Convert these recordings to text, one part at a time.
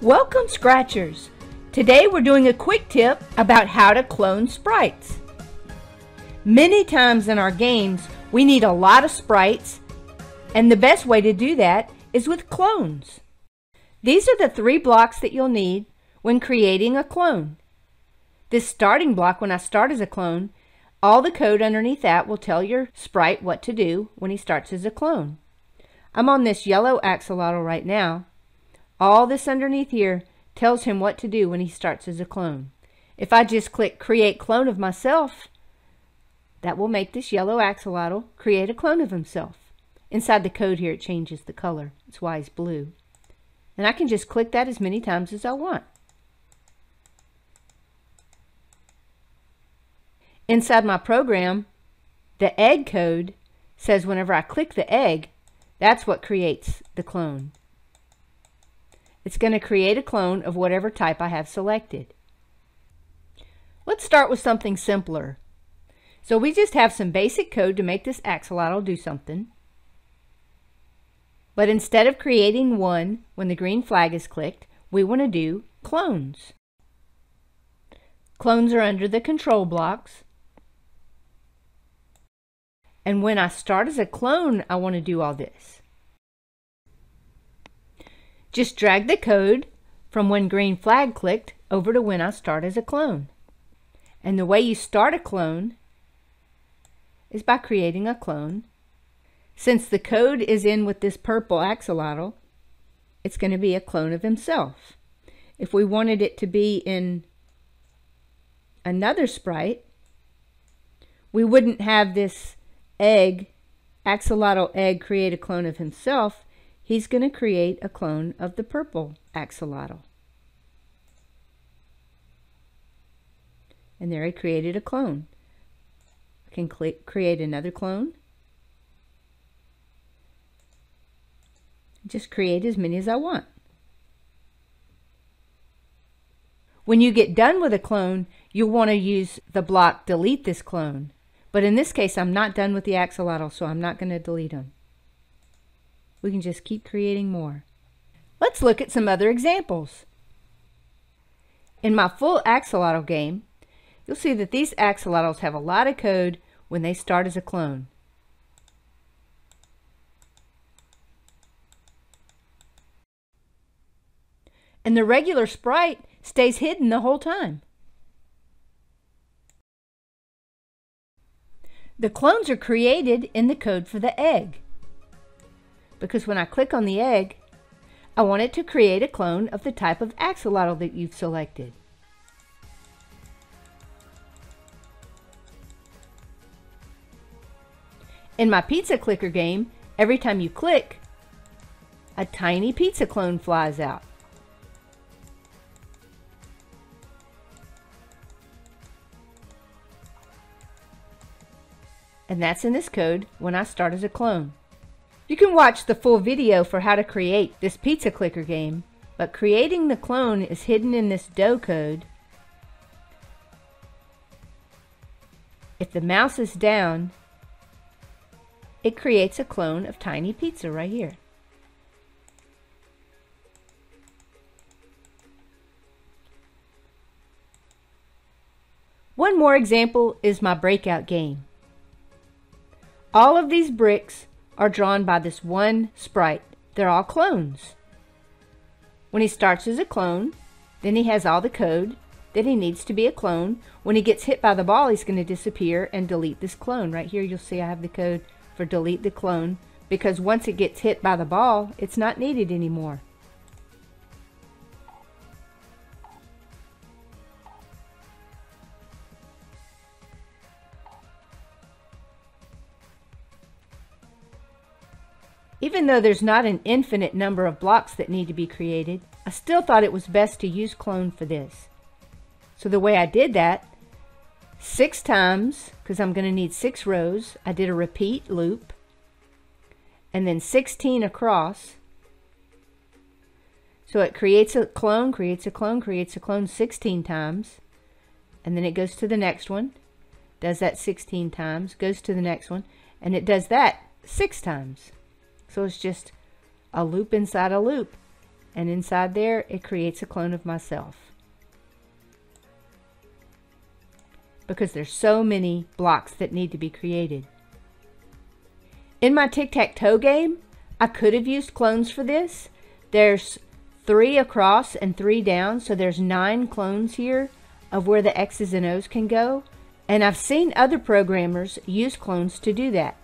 Welcome Scratchers! Today we're doing a quick tip about how to clone sprites. Many times in our games we need a lot of sprites and the best way to do that is with clones. These are the three blocks that you'll need when creating a clone. This starting block, when I start as a clone, all the code underneath that will tell your sprite what to do when he starts as a clone. I'm on this yellow axolotl right now. All this underneath here tells him what to do when he starts as a clone. If I just click create clone of myself, that will make this yellow axolotl create a clone of himself. Inside the code here it changes the color. That's why it's blue. And I can just click that as many times as I want. Inside my program, the egg code says whenever I click the egg, that's what creates the clone. It's going to create a clone of whatever type I have selected. Let's start with something simpler. So we just have some basic code to make this axolotl do something. But instead of creating one when the green flag is clicked, we want to do clones. Clones are under the control blocks. And when I start as a clone, I want to do all this. Just drag the code from when green flag clicked over to when I start as a clone. And the way you start a clone is by creating a clone. Since the code is in with this purple axolotl, it's going to be a clone of himself. If we wanted it to be in another sprite, we wouldn't have this egg, axolotl egg, create a clone of himself, he's going to create a clone of the purple axolotl. And there I created a clone. I can create another clone. Just create as many as I want. When you get done with a clone, you'll want to use the block delete this clone. But in this case, I'm not done with the axolotl, so I'm not going to delete them. We can just keep creating more. Let's look at some other examples. In my full axolotl game, you'll see that these axolotls have a lot of code when they start as a clone. And the regular sprite stays hidden the whole time. The clones are created in the code for the egg. Because when I click on the egg, I want it to create a clone of the type of axolotl that you've selected. In my pizza clicker game, every time you click, a tiny pizza clone flies out. and that's in this code when I start as a clone. You can watch the full video for how to create this pizza clicker game, but creating the clone is hidden in this dough code. If the mouse is down, it creates a clone of Tiny Pizza right here. One more example is my breakout game. All of these bricks are drawn by this one sprite. They're all clones. When he starts as a clone, then he has all the code that he needs to be a clone. When he gets hit by the ball, he's going to disappear and delete this clone. Right here, you'll see I have the code for delete the clone because once it gets hit by the ball, it's not needed anymore. Even though there's not an infinite number of blocks that need to be created, I still thought it was best to use clone for this. So the way I did that, six times, because I'm going to need six rows, I did a repeat loop, and then 16 across. So it creates a clone, creates a clone, creates a clone 16 times, and then it goes to the next one, does that 16 times, goes to the next one, and it does that six times. So it's just a loop inside a loop. and inside there it creates a clone of myself. Because there's so many blocks that need to be created. In my tic-tac-toe game, I could have used clones for this. There's three across and three down, so there's nine clones here of where the X's and O's can go. And I've seen other programmers use clones to do that.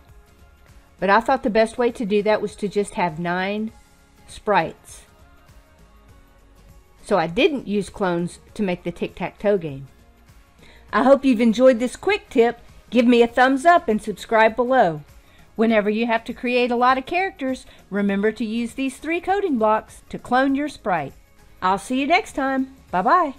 But I thought the best way to do that was to just have nine sprites. So I didn't use clones to make the tic-tac-toe game. I hope you've enjoyed this quick tip. Give me a thumbs up and subscribe below. Whenever you have to create a lot of characters, remember to use these three coding blocks to clone your sprite. I'll see you next time. Bye-bye.